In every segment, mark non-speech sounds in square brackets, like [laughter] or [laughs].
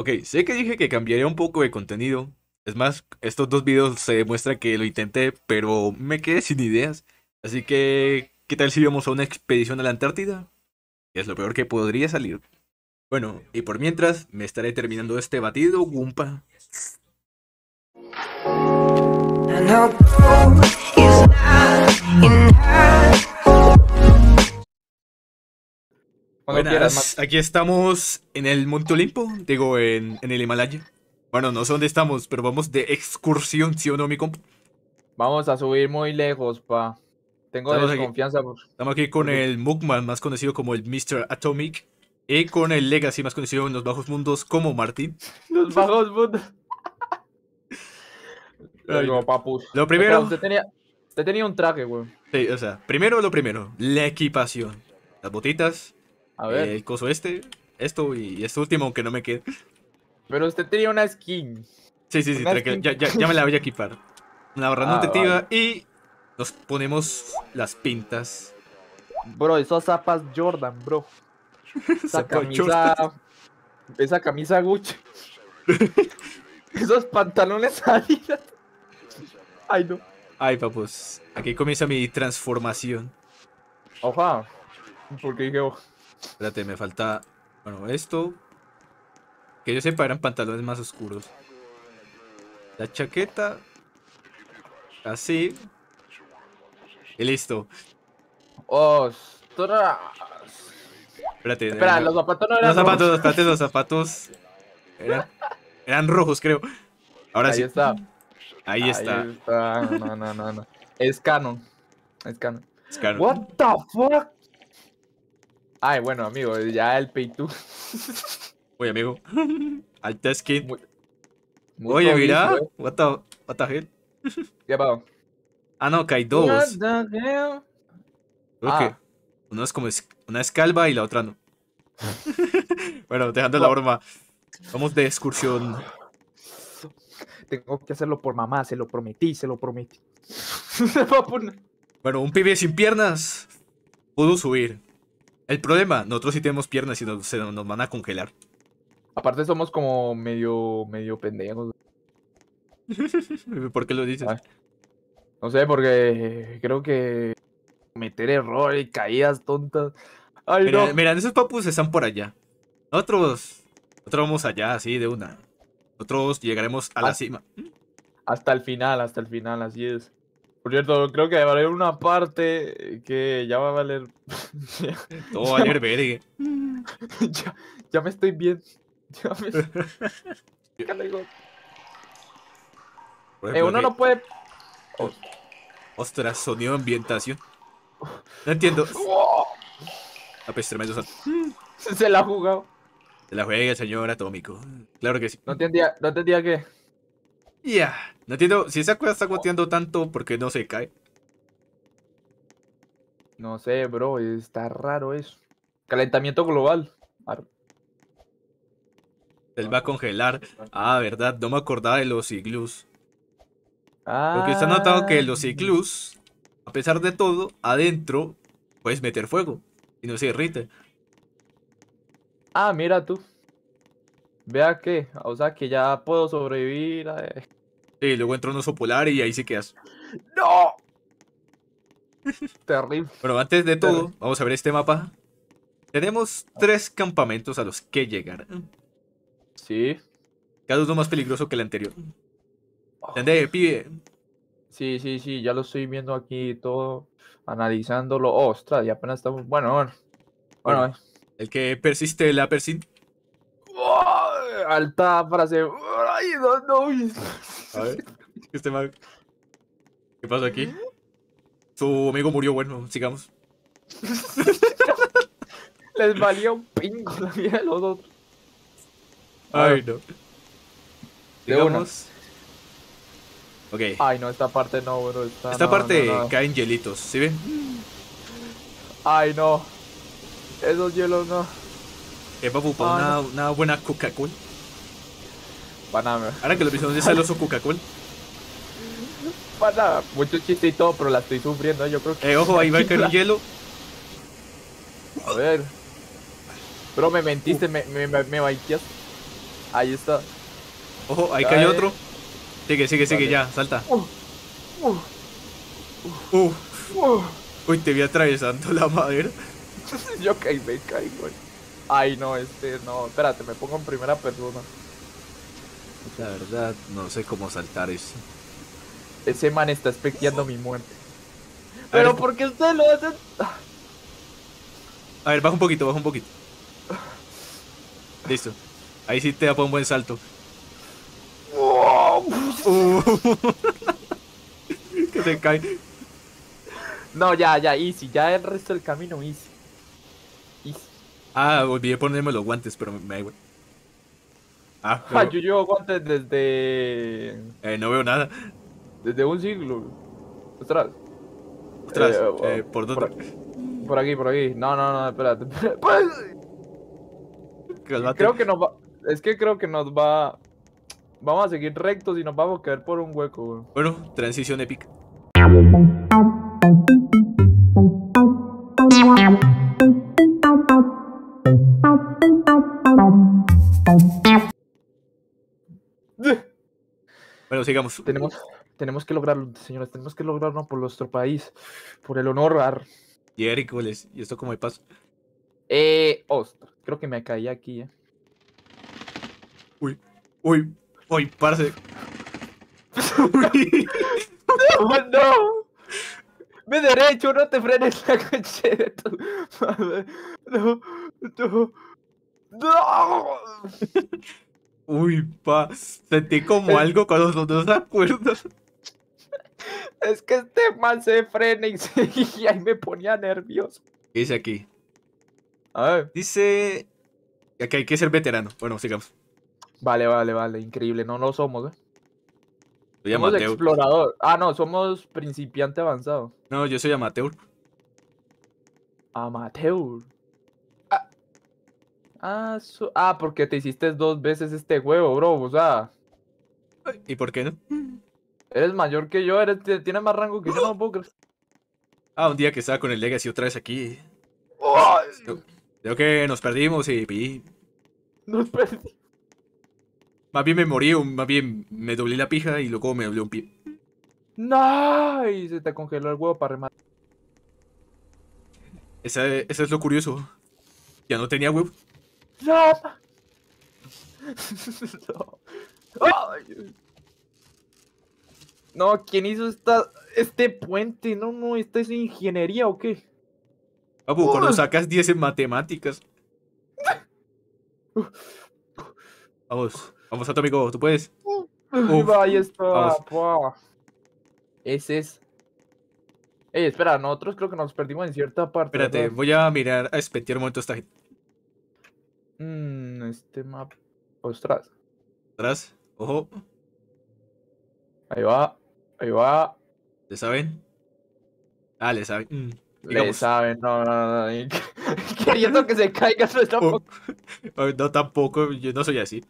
Ok, sé que dije que cambiaría un poco de contenido. Es más, estos dos videos se demuestra que lo intenté, pero me quedé sin ideas. Así que, ¿qué tal si íbamos a una expedición a la Antártida? Es lo peor que podría salir. Bueno, y por mientras, me estaré terminando este batido, Gumpa. Buenas, aquí estamos en el Monte Olimpo, digo, en, en, el Himalaya. Bueno, no sé dónde estamos, pero vamos de excursión, ¿sí o no, mi compa? Vamos a subir muy lejos, pa. Tengo Estamos desconfianza. Aquí, estamos aquí con el Mugman, más conocido como el Mr. Atomic, y con el Legacy, más conocido en los bajos mundos como Martín. Los bajos mundos. [laughs] Papus. Lo primero- Usted tenía, usted tenía un traje, güey. Sí, o sea, primero lo primero, la equipación. Las botitas, A ver. el coso este, esto y esto último, aunque no me quede. Pero usted tenía una skin. Sí, sí, sí, skin. ya, ya, ya me la voy a equipar. Una barra Ah, nutritiva y nos ponemos las pintas. Bro, esas zapas Jordan, bro. [laughs] Esa camisa. Esa camisa Gucci. [laughs] Esos pantalones Adidas. Ay, no. Ay, papus, aquí comienza mi transformación. Oja. Porque dije, oh, Espérate, me falta, bueno, esto. Que yo sepa eran pantalones más oscuros. La chaqueta. Así. Y listo. ostras. Espérate. Espera, los zapatos no eran Los zapatos, rojos. los zapatos, los zapatos. Eran, eran rojos, creo. Ahora Ahí sí. está. Ahí está. Ahí está. No, no, no, no. Es canon. Es canon. Es caro. What the fuck? Ay, bueno, amigo, ya el pay to. Oye, amigo. Alta skin. Muy- Oye, mira. eh. What the, what the hell? ¿Qué pasó? Ah, no, que hay dos. What the hell? Creo Ah. que uno es como es- una es calva y la otra no. [laughs] bueno, dejando la broma. Vamos de excursión. Tengo que hacerlo por mamá, se lo prometí, se lo prometí. [laughs] Bueno, un pibe sin piernas pudo subir. El problema, nosotros sí tenemos piernas y nos, se nos van a congelar. Aparte somos como medio, medio pendejos. [laughs] ¿Por qué lo dices? Ay, No sé, porque creo que cometer errores y caídas tontas. Ay, Mira, no. esos papus están por allá. Nosotros, nosotros vamos allá, así de una. Nosotros llegaremos a la Ah. cima. Hasta el final, hasta el final, así es. Por cierto, creo que va a haber una parte que ya va a valer. [laughs] Todo va a valer verga. [laughs] ya, ya me estoy viendo. Ya me. [laughs] Por Eh, uno no puede. Ostras, sonido de ambientación. No entiendo. Ah, pues tremendo. Se la ha jugado. Se la juega el señor atómico. Claro que sí. No entendía, no entendía qué. Ya. No entiendo. Si esa cosa está goteando tanto, ¿por qué no se cae? No sé, bro, está raro eso. Calentamiento global. Ar- Él va a congelar. Ah, verdad. No me acordaba de los iglús. Ah, Porque está notado que los iglús, a pesar de todo, adentro puedes meter fuego. Y no se irrita. Ah, mira tú. Vea que, o sea que ya puedo sobrevivir. a- Y luego entra un oso polar y ahí sí quedas. ¡No! [laughs] Terrible. Bueno, antes de todo, vamos a ver este mapa. Tenemos tres campamentos a los que llegar. Sí. Cada uno más peligroso que el anterior. ¿Entendés, pibe? Sí, sí, sí, ya lo estoy viendo aquí todo, analizándolo. Ostras, y apenas estamos. Bueno, bueno. Bueno, Bueno. El que persiste la persin. ¡Oh! alta frase. ¡Ay, no, no! A ver. Este man. ¿Qué pasó aquí? Su amigo murió, bueno, sigamos. [laughs] Les valía un pingo la vida de los otros. Ay, no. Sigamos. Ok. Ay, no, esta parte no, bro. Esta, Esta no, parte no, no. caen hielitos, ¿sí ven? Ay, no. Esos hielos no. Eh, papu, para una, una buena Coca-Cola. Ahora que lo ¿dónde está el oso Coca-Cola? Mucho chiste y todo, pero la estoy sufriendo. Yo creo que. Eh, ojo, ahí va a caer un [laughs] hielo. A ver. Bro, me mentiste, me, me, me, me baiteaste. Ahí está. Ojo, ahí Ya, eh. otro. Sigue, sigue, sigue, Vale. ya, salta. Uh, uh, Uh, uh. uy, te vi atravesando la madera. [laughs] Yo caí, me caí, güey. Ay, no, este, no, espérate, me pongo en primera persona. La verdad, no sé cómo saltar eso. Ese man está especteando mi muerte. Pero ver, ¿por qué ustedes lo hacen? a ver, baja un poquito, baja un poquito. Listo. Ahí sí te da un buen salto. Uh. [laughs] que se cae. No, ya, ya, easy, ya el resto del camino, easy. Easy. Ah, olvidé ponerme los guantes, pero me, me da igual. Ah, Ah, yo llevo guantes desde. eh, no veo nada. desde un siglo. Ostras. Ostras, Eh, eh, ¿por por, dónde? por aquí, por aquí. No, no, no, espérate. [laughs] Pues, creo que nos va. Es que creo que nos va. Vamos a seguir rectos y nos vamos a caer por un hueco, güey. Bueno, transición épica. Bueno, sigamos. Tenemos, tenemos que lograrlo, señores. Tenemos que lograrlo por nuestro país. Por el honor. ar- Y Hércules, ¿y esto cómo de paso? Eh. Ostras, creo que me caí aquí, eh. Uy, uy, uy, parce. [laughs] Uy. ¡Oh, no! ¡Ve derecho! ¡No te frenes la coche de tu madre! ¡No! ¡No! ¡No! [laughs] Uy, pa, sentí como algo cuando los dos acuerdos. Es que este man se frena y, [laughs] se- y ahí me ponía nervioso. ¿Qué dice aquí? A ver. Dice que hay que ser veterano. Bueno, sigamos. Vale, vale, vale. Increíble. No lo somos, ¿eh? Soy Somos amateur. explorador. Ah, no. Somos principiante avanzado. No, yo soy amateur. Amateur. Ah. Su- ah, porque te hiciste dos veces este juego, bro. O sea, ¿Y por qué no? eres mayor que yo, eres, ti- tienes más rango que yo, no puedo creer. Ah, un día que estaba con el Legacy otra vez aquí. Creo que nos perdimos y, y nos perdí. más bien me morí, o más bien me doblé la pija y luego me doblé un pie. No, y se te congeló el huevo para rematar. Esa, eso es lo curioso. Ya no tenía huevo. No. [laughs] no. Ay. No, ¿quién hizo esta, este puente? No, no, ¿esta es ingeniería o qué? Papu, cuando sacas 10 en matemáticas. Vamos, vamos a tu amigo, tú puedes. Uf, Ahí está, vamos. Ese es. Ey, espera, nosotros creo que nos perdimos en cierta parte. Espérate, ¿verdad? voy a mirar a espetear un momento a esta gente. Mm, este mapa. Ostras. Atrás, ojo, Ahí va. Ahí va. ¿le saben? Ah, le saben. Mm, Le saben, no, no, no. Queriendo [laughs] que se caiga, no [laughs] Oh, tampoco. [laughs] no, tampoco, yo no soy así.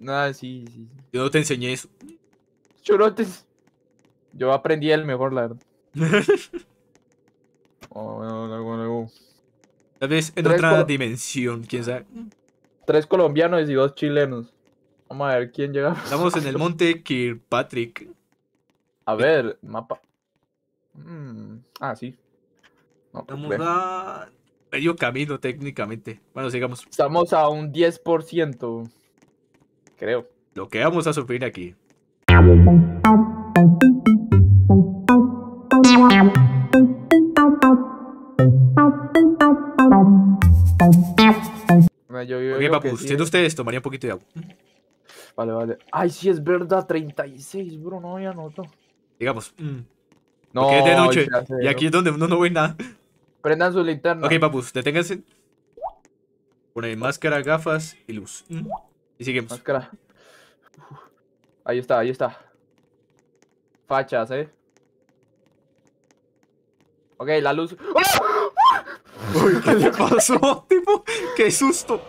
Nah, sí, sí. sí. Yo no te enseñé eso. Chorotes. Yo aprendí el mejor, la verdad. Oh, no, no, no, no. Tal vez en Tres otra dimensión, quién sabe. Tres colombianos y dos chilenos. Vamos a ver quién llega. Estamos en el monte Kirkpatrick. A ver, mapa. Mm, ah, sí. No, pues, Estamos ve. a medio camino técnicamente. Bueno, sigamos. Estamos a un 10%. Creo. Lo que vamos a sufrir aquí. Eh, papu, que sí, siendo eh. ustedes, tomaría un poquito de agua. Vale, vale. Ay, sí, es verdad, 36, bro. No había notado. Digamos. mm, No, Porque es de noche. Y aquí es donde uno no ve nada. Prendan su linterna. Ok, papus, deténganse. Ponen máscara, gafas y luz. Mm, Y seguimos. Máscara. Uf. Ahí está, ahí está. Fachas, eh. Ok, la luz. ¡Ah! [laughs] Uy, ¿qué le pasó, [laughs] tipo? ¡Qué susto!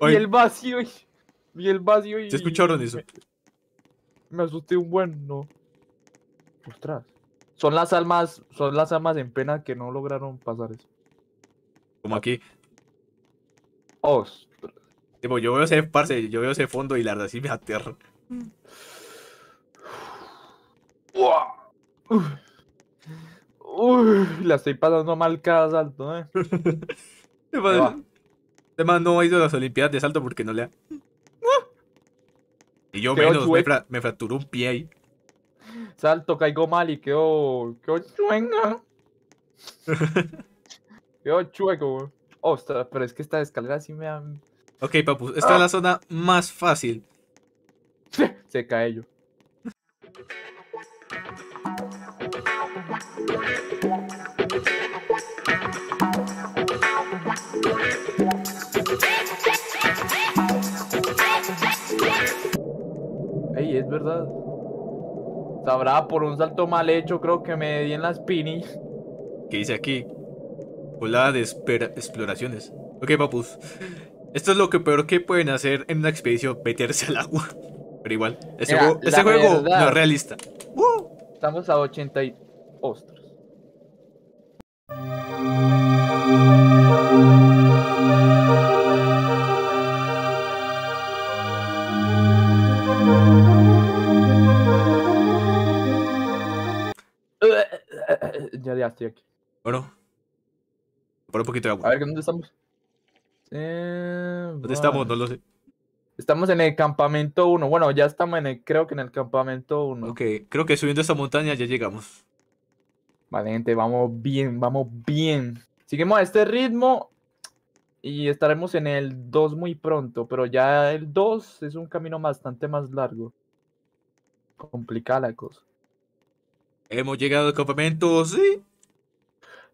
Vi Oye, el vacío y. Vi el vacío y. ¿se escucharon eso? Me asusté un buen, no. Ostras. Son las almas. Son las almas en pena que no lograron pasar eso. Como aquí. Ostras. Tipo, yo veo ese, parce, yo veo ese fondo y la verdad sí me aterra. Uy. Uy, la estoy pasando mal cada salto, eh. [laughs] Man no ha ido a las Olimpiadas de salto porque no le da. Y yo Quedó menos, me, chueco. fra- me fracturó un pie ahí. Salto, caigo mal y quedo. quedo chuenga. [laughs] quedo chueco, güey. Ostras, pero es que esta escalera sí me dan. Ok, papu, esta es la zona más fácil. [laughs] Se cae yo. [laughs] Ey, es verdad. Sabrá, por un salto mal hecho, creo que me di en las pinis. que dice aquí. Volada de exploraciones. Ok, papus. Esto es lo que peor que pueden hacer en una expedición, meterse al agua. [laughs] Pero igual, este Mira, juego, este no es realista. ¡Uh! Estamos a 80 y... Ostras. Ya, ya estoy aquí. Bueno. Por un poquito de A agua. ver, ¿dónde estamos? Eh, ¿Dónde estamos? No lo sé. Estamos en el campamento 1. Bueno, ya estamos en el, creo que en el campamento 1. Ok, creo que subiendo esta montaña ya llegamos. Vale, gente, vamos bien, vamos bien. Seguimos a este ritmo y estaremos en el 2 muy pronto, pero ya el 2 es un camino bastante más largo. Complicada la cosa. Hemos llegado al campamento, sí.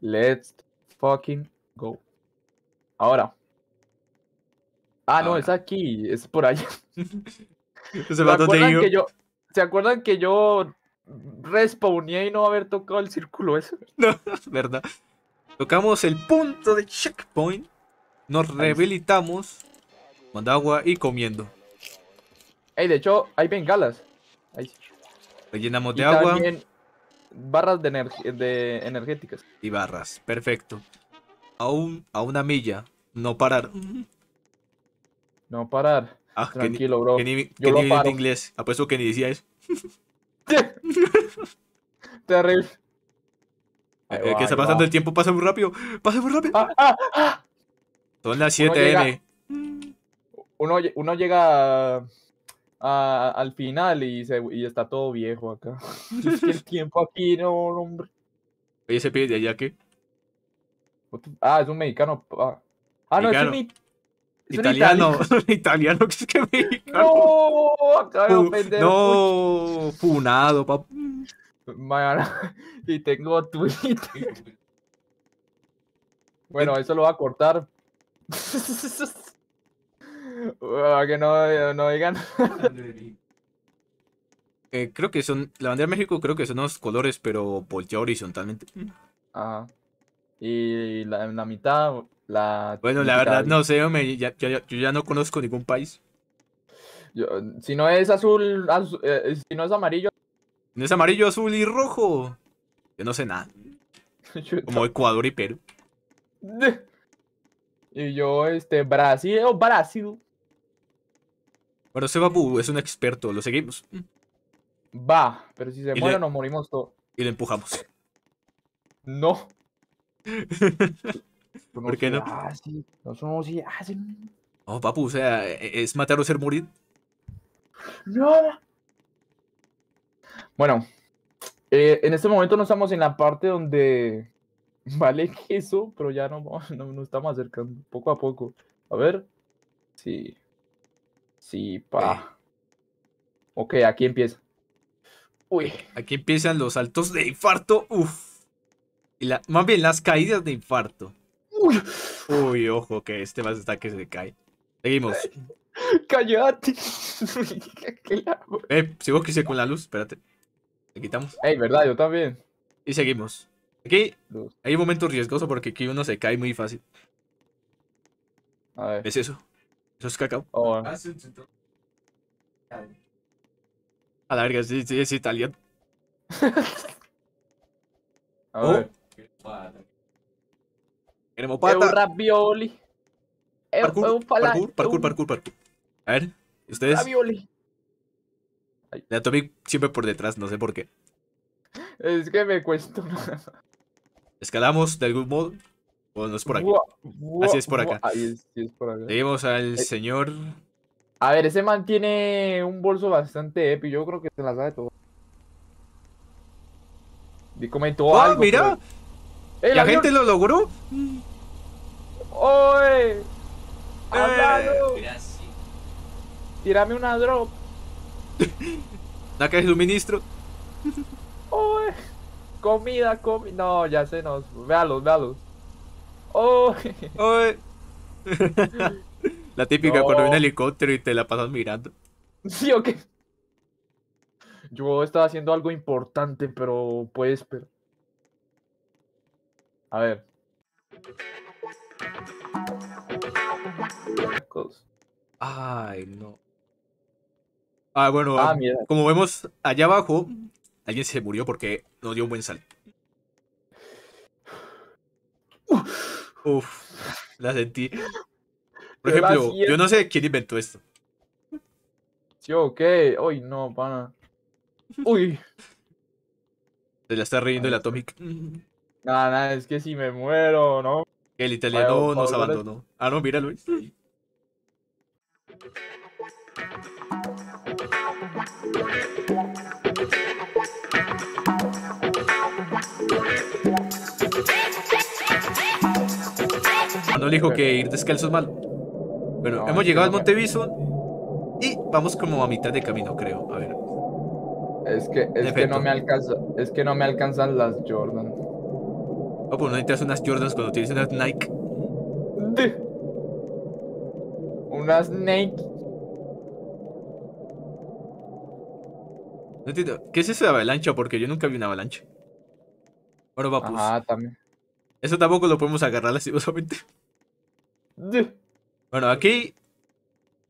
Let's fucking go. Ahora. Ah, no, es aquí, es por allá. [laughs] [laughs] ¿Se ¿Se va dónde acuerdan que yo, ¿Se acuerdan que yo respawné y no haber tocado el círculo ese? [laughs] ¿Verdad? Tocamos el punto de checkpoint. Nos rehabilitamos. Mandando agua y comiendo. Ey, de hecho, hay bengalas. Ahí. Rellenamos Y de agua también barras de, energ- de energéticas. y barras. Perfecto. A, un, a una milla. No parar. No parar. Ah, que Tranquilo, bro. que ni, Yo que lo paro. inglés. Apuesto que ni decía eso. [laughs] Terrible. Eh, va, que está pasando va. el tiempo, pasa muy rápido. Pasa muy rápido. Ah, ah, ah. Son las Uno 7 llega- M. Uno, uno llega a- a- al final y, se, y está todo viejo acá. [laughs] Es que el [laughs] tiempo aquí, no, hombre. Oye, ese pide de allá the- Ah, es un mexicano. Ah, Ah, no, Mexicano. es un, es un Italiano. [laughs] Italiano, que es que mexicano. No, acá ofender no, funado, papá. mucho. Man, y tengo Twitter. Bueno, eso lo va a cortar. Para que no, no digan. [laughs] Eh, creo que son. La bandera de México creo que son los colores, pero volteado horizontalmente. Ajá. Y la, en la mitad, la. Bueno, la verdad no sé, hombre, ya- ya- ya- yo ya no conozco ningún país. yo- si no es azul, azu- eh, si no es amarillo. No es amarillo, azul y rojo. Yo no sé nada. [laughs] yo- Como Ecuador y Perú. [laughs] Y yo, este, Brasil, o Brasil. Bueno, ese Babu es un experto, lo seguimos Va, pero si se Y muere le- nos morimos todos. y lo empujamos. No. [laughs] ¿Por qué no? Ah, sí. No somos así. Ah. Oh, papu, o sea, es matar o ser morir. No. Bueno, eh, en este momento no estamos en la parte donde [laughs] vale queso, pero ya no, [laughs] no, nos estamos acercando poco a poco. A ver. Sí. Sí, pa. Ok, aquí empieza. Uy. Aquí empiezan los saltos de infarto. Uf. Y la, más bien las caídas de infarto. Uy. Uy, ojo, que este más está que se cae. Seguimos. [laughs] Cállate. Eh, sigo que hice con la luz, espérate. Le quitamos. Ey, verdad, yo también. Y seguimos. Aquí hay un momento riesgoso porque aquí uno se cae muy fácil. A ver. ¿Es eso? ¿Eso es cacao? Oh, A la verga, sí, sí, es italiano. [laughs] a Oh. ver. Queremos un pata. ravioli. È parkour, un parkour, parkour, un parkour, parkour. A ver, ¿y ustedes? ravioli. La Atomic siempre por detrás, no sé por qué. Es que me cuesta. Escalamos de algún modo. O no es por aquí. Buah, buah, Así es por buah. acá. Ahí es, sí es por acá. Seguimos al Eh, señor. A ver, ese man tiene un bolso bastante épico. Yo creo que se la sabe todo. Y comentó ¡Oh, algo. mira! pero- ¡Eh, ¡La avión! gente lo logró! ¡Oye! ¡Hablado! Gracias. Tírame una drop. [laughs] Caja de suministro. ¡Oye! Comida, comida. No, ya se nos. Véalos, véalos. ¡Oye! ¡Ay! La típica No. cuando viene un helicóptero y te la pasas mirando. ¿Sí o qué? Yo estaba haciendo algo importante, pero pues, pero. A ver. Ay, no. Ah, bueno, Ah, como vemos allá abajo, alguien se murió porque no dio un buen salto. Uf, la sentí. Por ejemplo, yo no sé quién inventó esto. ¿Sí o qué? Uy, no, pana. [laughs] Uy. Se la está riendo el. Atomic. Nada, nada, es que si me muero, ¿no? El italiano nos abandonó. Ah, no, míralo. No le dijo que ir descalzo es malo. Bueno, No, hemos llegado al Monte Bison y vamos como a mitad de camino, creo. A ver. Es que, es que no me alcanza, es que no me alcanzan las Jordan. Oh, pues no necesitas unas Jordans cuando tienes unas Nike. De- Una Snake. No entiendo. ¿Qué es eso de avalancha? Porque yo nunca vi una avalancha. Bueno, va, pues. Ajá, también. Eso tampoco lo podemos agarrar lastimosamente. Bueno, aquí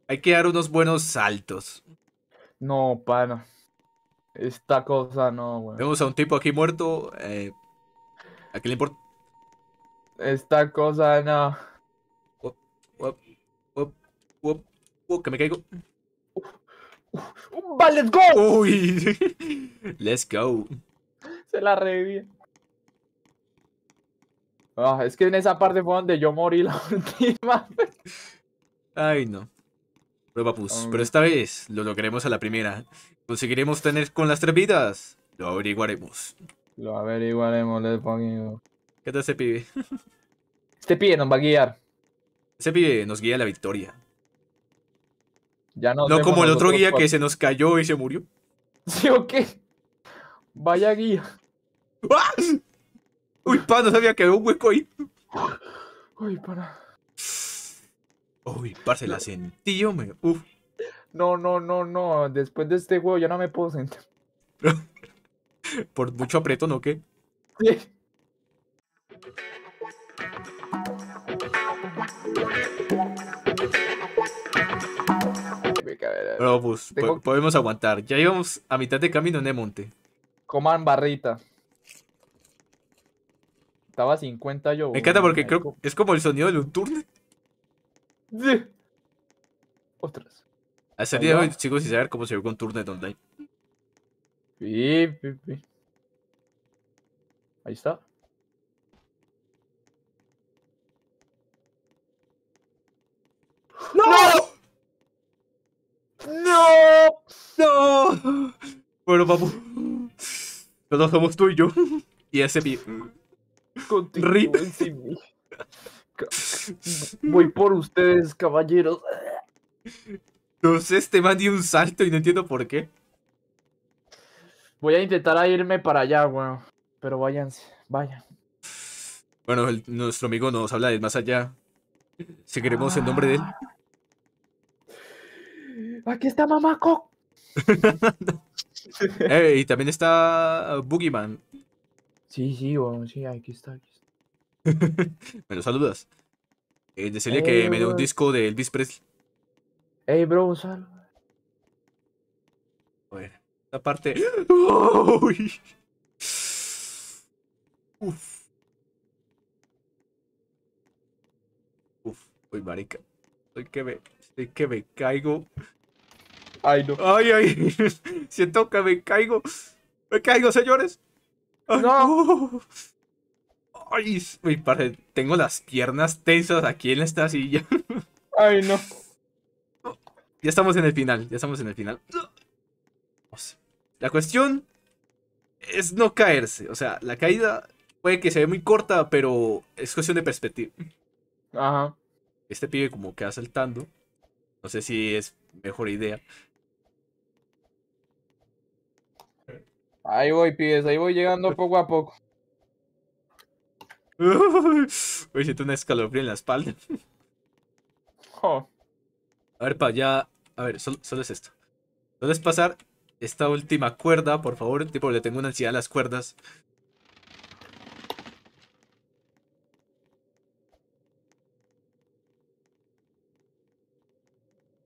hay que dar unos buenos saltos. No, pana. Esta cosa no, weón. Vemos a un tipo aquí muerto. Eh, ¿A qué le importa? Esta cosa no. Uop, que me caigo. ¡Va, let's go! Uy, [laughs] let's go. Se la reviví. Ah, es que en esa parte fue donde yo morí la [laughs] última vez. Ay, no. Prueba pus. Ah. Pero esta vez lo lograremos a la primera. ¿Conseguiremos tener con las tres vidas? Lo averiguaremos. Lo averiguaremos, let's fucking go. ¿Qué tal ese pibe? [laughs] Este pibe nos va a guiar. Ese pibe nos guía a la victoria. Ya No vemos como el otro guía que se nos cayó y se murió. [laughs] ¿Sí o qué? Vaya guía. ¡Ah! Uy, pa, no sabía que había un hueco ahí. Uy, para. Uy, parce, la sentí yo, me. Uf. No, no, no, no. Después de este juego ya no me puedo sentar. [laughs] Por mucho aprieto, ¿no? ¿Qué? Sí. Pero pues, Tengo- po- podemos aguantar. Ya íbamos a mitad de camino en el monte. Coman barrita. Estaba a 50 yo. Me encanta porque creo co- es como el sonido del un turno. Sí. Otras. Hasta el día de hoy sigo sin saber cómo se ve con Turnet Online. Sí, sí. Ahí está. ¡No! ¡No! ¡No! Bueno, vamos. Todos somos tú y yo. Y ese pi- Rip. Mí. Ca- Voy por ustedes, caballeros. Entonces este man dio un salto y no entiendo por qué. Voy a intentar a irme para allá, weón. Pero váyanse, vayan. Bueno, el- nuestro amigo nos habla de más allá. Seguiremos en nombre de él. Aquí está Mamaco. [laughs] Eh, y también está Boogeyman. Sí, sí, weón, sí, aquí está. Aquí está. [laughs] Me lo saludas. Eh, decirle que me dé un disco de Elvis Presley. Ey, bro, sal. A ver, esta parte. [gasps] Uy. Uf. Uf, uy, marica. Estoy que me, estoy que me caigo. Ay, no. Ay, ay. [laughs] Siento que me caigo. Me caigo, señores. No. Ay, uy, parce, tengo las piernas tensas aquí en esta silla. Ay, no. Ya estamos en el final, ya estamos en el final. La cuestión es no caerse. O sea, la caída puede que se ve muy corta, pero es cuestión de perspectiva. Ajá. Este pibe como que va saltando. No sé si es mejor idea. Ahí voy, pibes, ahí voy llegando [laughs] poco a poco. [laughs] Uy, siento un escalofrío en la espalda. A ver, para allá. A ver, solo, solo es esto. Solo es pasar esta última cuerda, por favor. Tipo, le tengo una ansiedad a las cuerdas.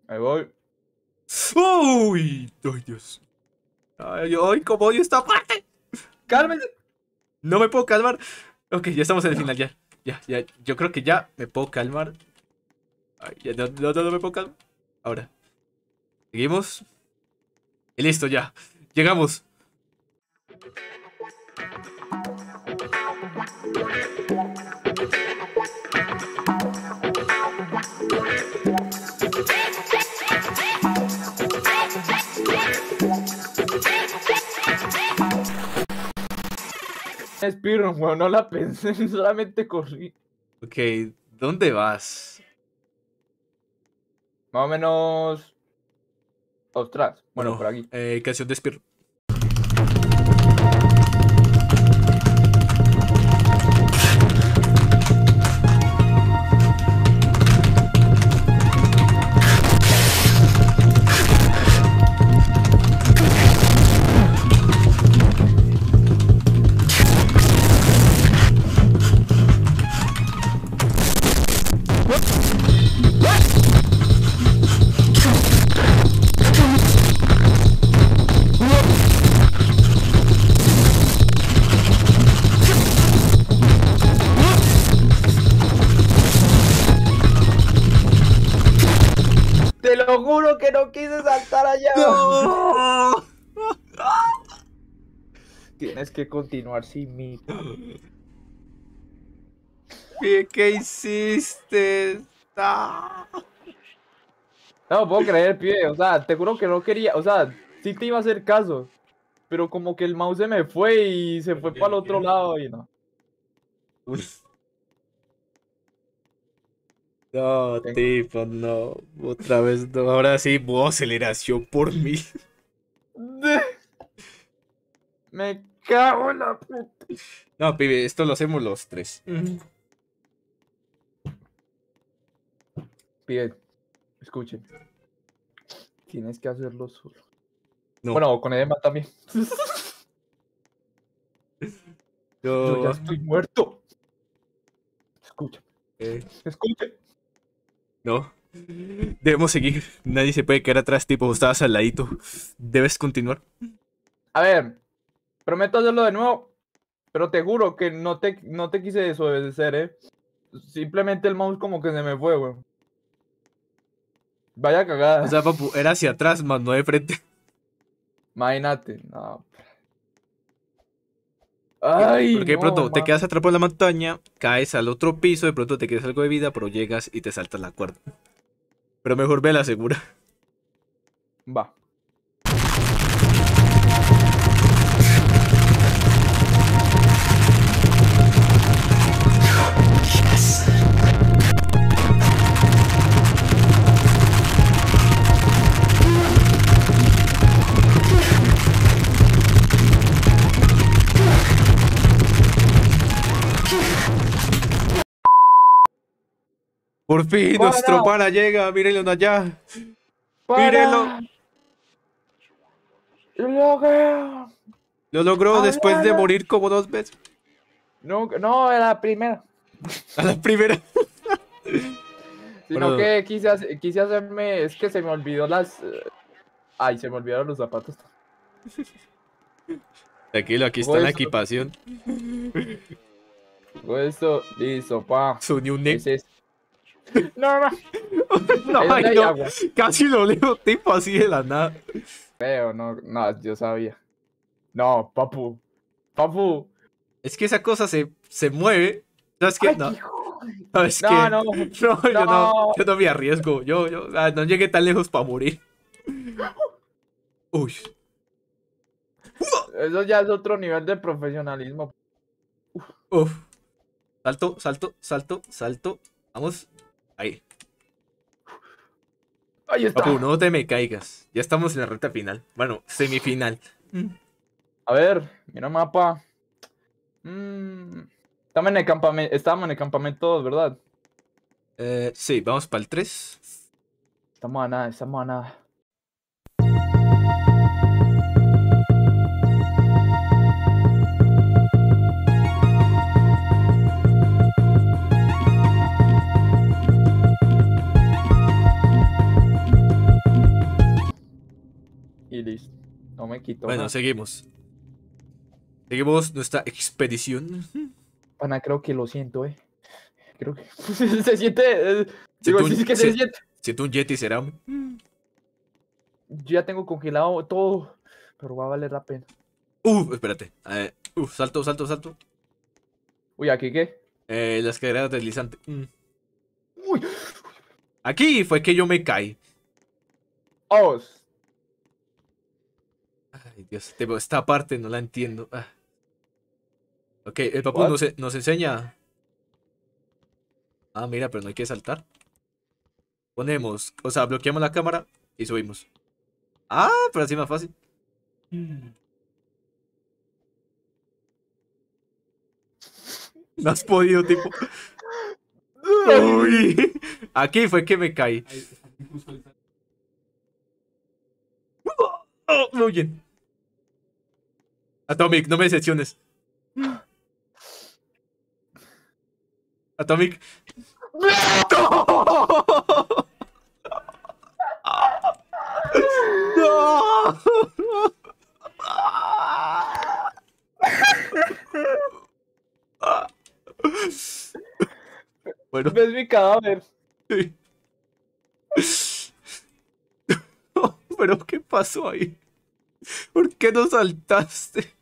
Ahí voy. ¡Uy! ¡Ay, Dios! ¡Ay, ay! ¿Cómo odio esta parte? Cálmese. No me puedo calmar. Ok, ya estamos en el final, ya. Ya, ya. Yo creo que ya me puedo calmar. Ay, ya, no, no, no, no me puedo calmar. Ahora. Seguimos. Y listo, ya. Llegamos. Speedrun, weón, no la pensé, [laughs] solamente corrí. Ok, ¿dónde vas? Más o menos. Ostras, bueno, por aquí. Eh, canción de Spear. No quise saltar allá. ¡No! Tienes que continuar sin mí. ¿Qué, hiciste? Ah. No puedo creer, pibe. O sea, te juro que no quería. O sea, sí te iba a hacer caso. Pero como que el mouse se me fue y se fue para el otro lado y no. No, Tengo- tipo, no. Otra vez no. Ahora sí, modo aceleración por mil. [laughs] Me cago en la puta. No, pibe, esto lo hacemos los tres. Pibe, escuchen. Tienes que hacerlo solo. No. Bueno, con Edema también. [laughs] Yo ya estoy muerto. Escucha, eh, escucha. No. Debemos seguir. Nadie se puede quedar atrás, tipo, estabas al ladito. Debes continuar. A ver, prometo hacerlo de nuevo, pero te juro que no te, no te quise desobedecer, ¿eh? Simplemente el mouse como que se me fue, weón. Vaya cagada. O sea, papu, era hacia atrás, más no de frente. Imagínate, no. Ay, Porque de no, pronto te quedas atrapado en la montaña, caes al otro piso, de pronto te quedas algo de vida, pero llegas y te saltas la cuerda. Pero mejor ve la segura. Va. Por fin, ¡Para! nuestro pana llega, mírenlo allá. ¡Para! Mírelo. Lo que- Lo logró después de morir como dos veces. No, no, era la primera. A la primera. Sino que quise, quise hacerme. Es que se me olvidó las. eh, Ay, se me olvidaron los zapatos. Tranquilo, aquí está Todo la equipación. Luego esto, listo, pa. Name. Ese es- No, no. No, [laughs] ay, no. Casi lo leo tipo así de la nada. Feo, no, no, yo sabía. No, papu. Papu. Es que esa cosa se, se mueve. ¿Sabes qué? Ay, No, hijo. ¿sabes [laughs] No, qué? no. No, yo no, No. yo no me arriesgo. Yo, yo, ah, no llegué tan lejos para morir. Uy, Eso ya es otro nivel de profesionalismo. uf. Salto, salto, salto, salto. Vamos. Ahí. Ahí está. Papu, no te me caigas. Ya estamos en la recta final. Bueno, semifinal. Mm. A ver, mira mapa. Mm, Estamos en el campamento, estábamos en el campamento todos, ¿verdad? Eh, sí, vamos para el 3. Estamos a nada, estamos a nada. Listo. No me quito. Bueno, nada. seguimos. Seguimos nuestra expedición. Pana, creo que lo siento, eh. Creo que [laughs] se siente. eh, Digo, Siento un- sí, es que se si- siente. Siento un Yeti, será. Yo ya tengo congelado todo, pero va a valer la pena. Uh, espérate. Uf, salto, salto, salto. Uy, ¿aquí qué? Eh, las caderas deslizantes. Mm. Uy, Aquí fue que yo me caí. oh, Dios, esta parte no la entiendo. Ah. Ok, el papu nos, e- nos enseña. Ah, mira, pero no hay que saltar. Ponemos, o sea, bloqueamos la cámara y subimos. Ah, pero así más fácil. No has podido, tipo. Uy, aquí fue que me caí. Oh, muy bien. Atomic, no me decepciones. Atomic. ¡No! Bueno, ¿Ves mi cadáver? sí. [laughs] Pero, ¿qué pasó ahí? ¿Por qué no saltaste?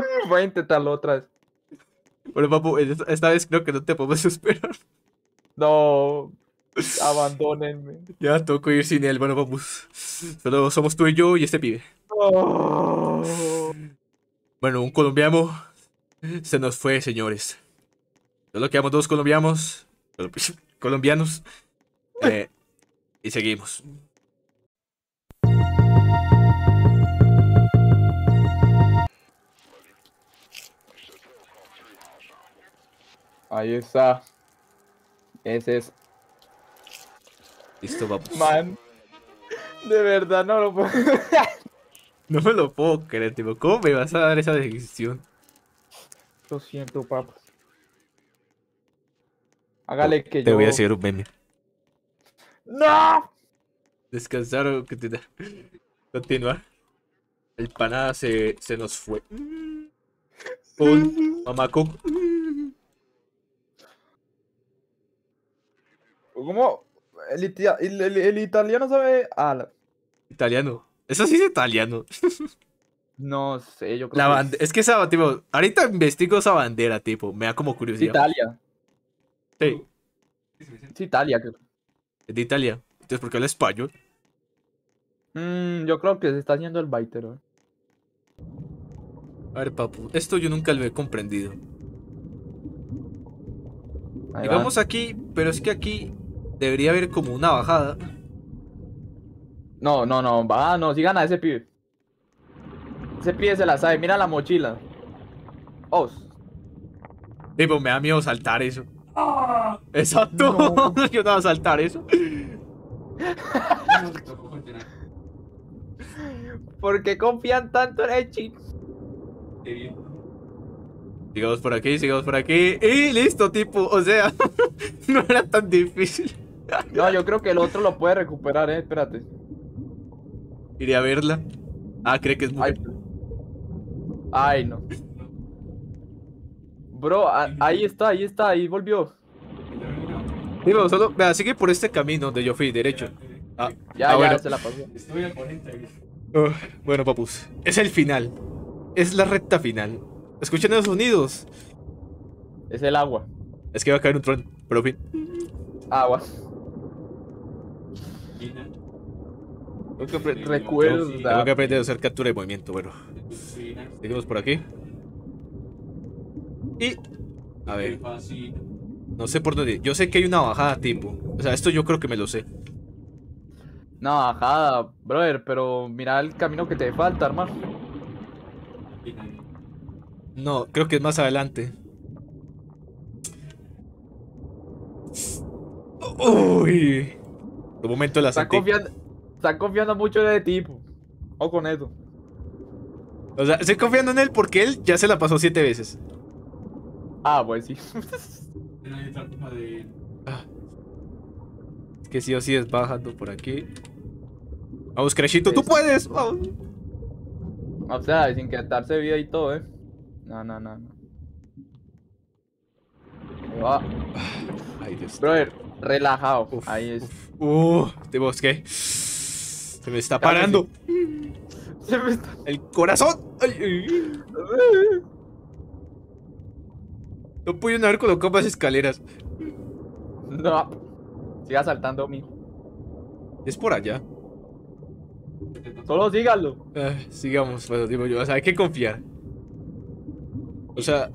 [laughs] Voy a intentarlo otra vez. Bueno, papu, esta vez creo que no te podemos [laughs] esperar. No, abandónenme. Ya tocó ir sin él. Bueno, vamos. Solo somos tú y yo y este pibe. Oh. Bueno, un colombiano se nos fue, señores. Solo quedamos dos colombianos. [laughs] Colombianos. Eh, y seguimos. Ahí está. Ese es. Listo, vamos. Man. De verdad no lo puedo. No me lo puedo creer, tipo. ¿Cómo me vas a dar esa decisión? Lo siento, papá. Hágale que Te yo. voy a hacer un meme. ¡No! Descansar o que te da. Continuar. El pana se, se nos fue. Con mamá ¿Cómo? El, itia- el- el- el italiano sabe. Italiano. Eso sí es italiano. [laughs] No sé, yo creo La que bande- es que esa, tipo, ahorita investigo esa bandera, tipo, me da como es curiosidad. Italia. Sí, Es Italia, creo. es de Italia. Entonces, ¿por qué habla español? Mm, yo creo que se está haciendo el baiter. ¿eh? A ver, papu, esto yo nunca lo he comprendido. Ahí va. Llegamos aquí, pero es que aquí debería haber como una bajada. No, no, no, va, no, sigan a ese pibe. Ese pibe se la sabe, mira la mochila. Oh, Tipo, me da miedo saltar eso. Exacto. No. [laughs] yo no voy a saltar eso. ¿por qué confían tanto en el chico? Sigamos por aquí, sigamos por aquí. Y listo, tipo. O sea, [laughs] no era tan difícil. [laughs] No, yo creo que el otro lo puede recuperar, eh, espérate. Iré a verla. Ah, cree que es mujer. ay no. Bro, a- ahí está, ahí está, ahí volvió. Digo, solo, vea, sigue por este camino donde yo fui, derecho. Ah, Ya, ah, ya, bueno. se la pasó. Estoy al 40. bueno, papus. Es el final. Es la recta final. Escuchen esos sonidos. Es el agua. Es que va a caer un tron, pero en fin. Agua. Tengo que, Recuerda. tengo que aprender a hacer captura de movimiento, bueno. Seguimos por aquí. Y. A ver, no sé por dónde. Yo sé que hay una bajada tipo. O sea, esto yo creo que me lo sé. No, bajada, brother, pero mira el camino que te falta, hermano. No, creo que es más adelante. Uy. De momento la Están confiando, están confiando mucho en el tipo. O con eso. O sea, estoy confiando en él porque él ya se la pasó siete veces. Ah, pues sí. Ah. Es que sí o sí es bajando por aquí. Vamos, Crashito, tú Sí. puedes. Vamos. O sea, sin quitarse vida y todo, eh. No, no, no, no. Ahí va. Brother, relajado. Uf, Ahí es. Uh, te bosque. Se me está parando [laughs] Se me está- el corazón. Ay. No pudieron haber colocado más escaleras. No. Siga saltando, mijo. Es por allá. Solo síganlo. Ah, sigamos, bueno, digo yo, o sea, hay que confiar. O sea,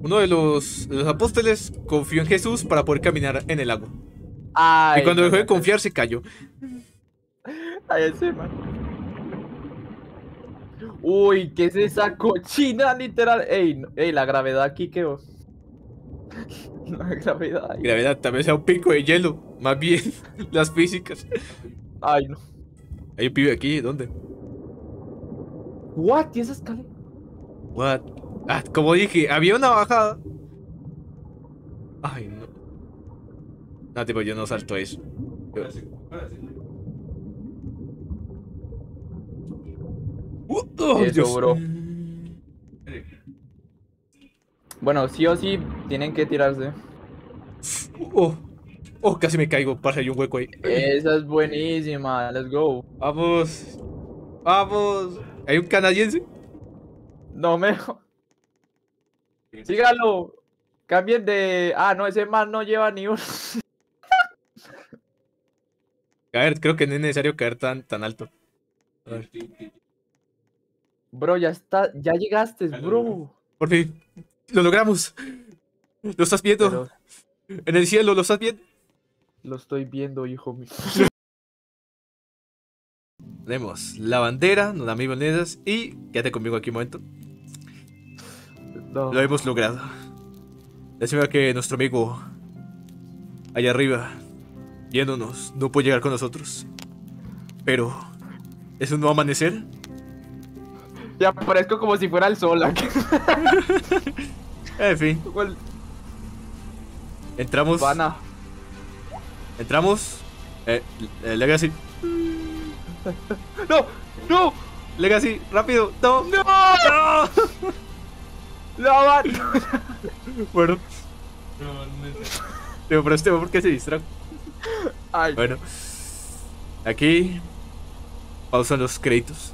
uno de los, de los apóstoles confió en Jesús para poder caminar en el agua. Ay, y cuando dejó de confiar, se cayó. Ay, ese man. Uy, ¿qué es esa cochina literal? Ey, ey, la gravedad aquí que [laughs] La gravedad. ahí. Gravedad, vez sea un pico de hielo. Más bien, [laughs] las físicas. Ay, no. Hay un pibe aquí, ¿dónde? What? ¿Y esa escalera? What? Ah, como dije, había una bajada. Ay, no. No, tipo, yo no salto eso. Yo- Uh, oh, Eso, Dios. bro. Bueno, sí o sí tienen que tirarse. Oh, oh, casi me caigo. Pasa, hay un hueco ahí. Esa es buenísima. Let's go. Vamos. Vamos. Hay un canadiense. No me. Sígalo. Cambien de. Ah, no, ese man no lleva ni un. A ver, creo que no es necesario caer tan, tan alto. A ver, Bro, ya está. Ya llegaste, bro. por fin. Lo logramos. Lo estás viendo. Pero En el cielo, lo estás viendo. lo estoy viendo, hijo mío. Tenemos la bandera, nos da mil monedas y quédate conmigo aquí un momento. No. Lo hemos logrado. Decime que nuestro amigo allá arriba, viéndonos, no puede llegar con nosotros. Pero, ¿es un nuevo amanecer? Ya aparezco como si fuera el sol. aquí. [laughs] En fin, entramos. Pana. Entramos. Eh, eh, Legacy. [laughs] ¡No! ¡No! Legacy, rápido. No. ¡No! No. [laughs] ¡La [laughs] van! Bueno. Digo, pero este ¿por qué se distrajo? Ay, Bueno. Aquí. Pausan los créditos.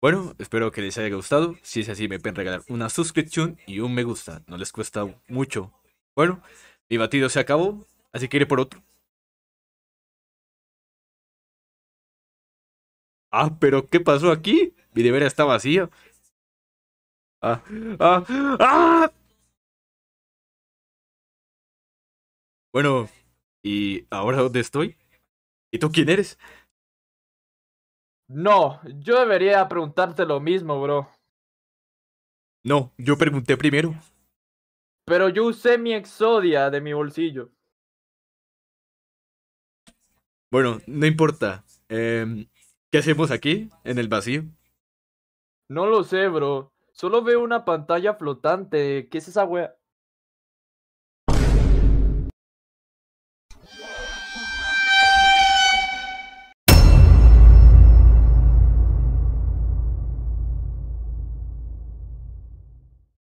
Bueno, espero que les haya gustado. Si es así, me pueden regalar una suscripción y un me gusta. No les cuesta mucho. Bueno, mi batido se acabó, así que iré por otro. Ah, pero ¿qué pasó aquí? Mi nevera está vacía. Ah, ah, ah. Bueno, ¿y ahora dónde estoy? ¿Y tú quién eres? No, yo debería preguntarte lo mismo, bro. No, yo pregunté primero. Pero yo usé mi Exodia de mi bolsillo. Bueno, no importa. Em, ¿Qué hacemos aquí, en el vacío? No lo sé, bro. Solo veo una pantalla flotante. ¿Qué es esa wea?